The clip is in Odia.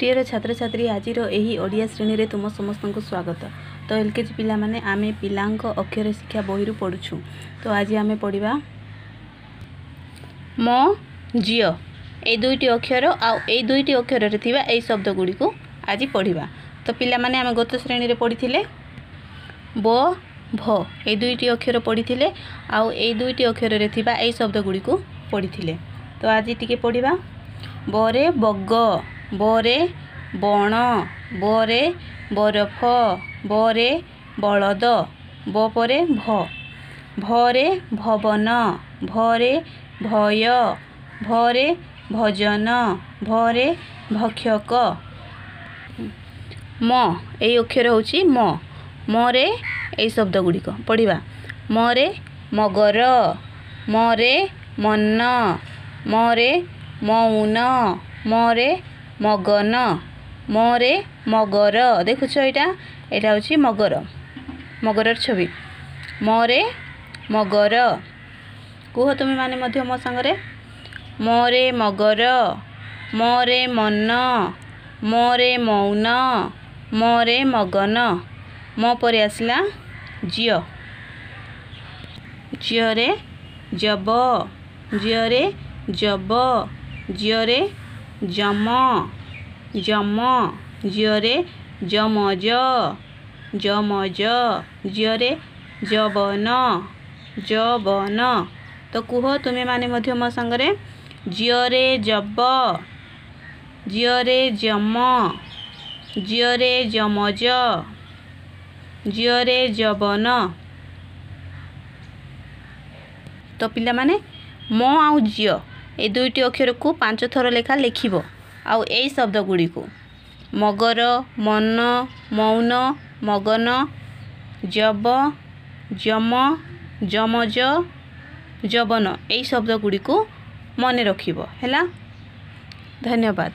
ପ୍ରିୟର ଛାତ୍ରଛାତ୍ରୀ ଆଜିର ଏହି ଓଡ଼ିଆ ଶ୍ରେଣୀରେ ତୁମ ସମସ୍ତଙ୍କୁ ସ୍ୱାଗତ ତ ଏଲ୍ କେ ଜି ପିଲାମାନେ ଆମେ ପିଲାଙ୍କ ଅକ୍ଷର ଶିକ୍ଷା ବହିରୁ ପଢ଼ୁଛୁ ତ ଆଜି ଆମେ ପଢ଼ିବା ମୋ ଝିଅ ଏଇ ଦୁଇଟି ଅକ୍ଷର ଆଉ ଏଇ ଦୁଇଟି ଅକ୍ଷରରେ ଥିବା ଏଇ ଶବ୍ଦ ଗୁଡ଼ିକୁ ଆଜି ପଢ଼ିବା ତ ପିଲାମାନେ ଆମେ ଗତ ଶ୍ରେଣୀରେ ପଢ଼ିଥିଲେ ବ ଭ ଏଇ ଦୁଇଟି ଅକ୍ଷର ପଢ଼ିଥିଲେ ଆଉ ଏଇ ଦୁଇଟି ଅକ୍ଷରରେ ଥିବା ଏଇ ଶବ୍ଦ ଗୁଡ଼ିକୁ ପଢ଼ିଥିଲେ ତ ଆଜି ଟିକେ ପଢ଼ିବା ବରେ ବଗ ବରେ ବଣ ବରେ ବରଫ ବରେ ବଳଦ ବ ପରେ ଭ। ଭରେ ଭବନ ଭରେ ଭୟ ଭରେ ଭଜନ ଭରେ ଭକ୍ଷକ। ମ ଏଇ ଅକ୍ଷର ହେଉଛି ମ। ମରେ ଏଇ ଶବ୍ଦ ଗୁଡ଼ିକ ପଢ଼ିବା। ମରେ ମଗର ମରେ ମନ ମରେ ମୌନ ମରେ ମଗନ। ମରେ ମଗର। ଦେଖୁଛ ଏଇଟା? ଏଇଟା ହେଉଛି ମଗର। ମଗରର ଛବି। ମରେ ମଗର। କୁହ ତୁମେ ମାନେ ମଧ୍ୟ ମୋ ସାଙ୍ଗରେ। ମରେ ମଗର। ମରେ ମନ। ମରେ ମୌନ। ମରେ ମଗନ। ମୋ ପରେ ଆସିଲା ଝିଅ। ଝିଅରେ ଜବ। ଝିଅରେ ଜବ। ଝିଅରେ ଜମ ଜମ ଝିଅରେ ଜମଜ ଜମଜ ଝିଅରେ ଜବନ ଜବନ ତ କୁହ ତୁମେମାନେ ମଧ୍ୟ ମୋ ସାଙ୍ଗରେ ଝିଅରେ ଜବ ଝିଅରେ ଜମ ଝିଅରେ ଜମଜ ଝିଅରେ ଜବନ ତ ପିଲାମାନେ ମୋ ଆଉ ଝିଅ ଏ ଦୁଇଟି ଅକ୍ଷରକୁ ପାଞ୍ଚ ଥର ଲେଖା ଲେଖିବ। ଆଉ ଏଇ ଶବ୍ଦ ଗୁଡ଼ିକୁ ମଗର ମନ ମୌନ ମଗନ ଜବ ଜମ ଜମଜ ଜବନ ଏଇ ଶବ୍ଦ ଗୁଡ଼ିକୁ ମନେ ରଖିବ ହେଲା? ଧନ୍ୟବାଦ।